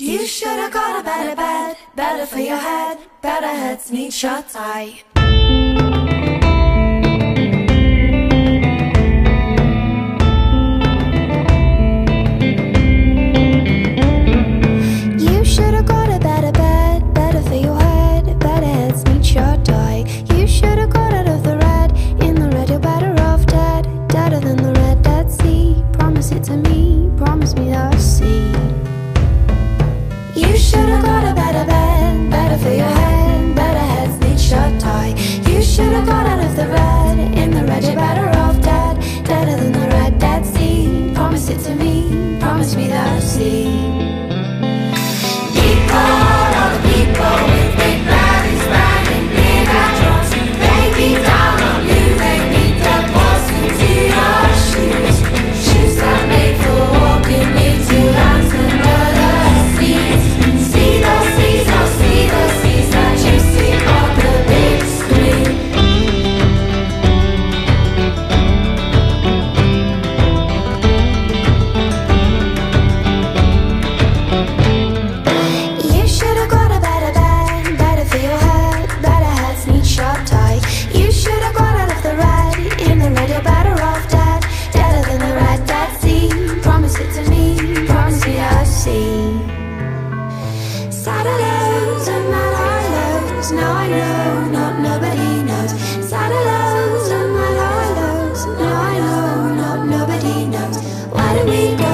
You should have got a better bed, better for your head, better heads need shut eye. Should have got out of the red. In the red, you're better off dead. Deader than the red Dead Sea. Promise it to me. Promise me that sea. And mad. Now I know, not nobody knows. And mad. Now I know, not nobody knows. Why do we go?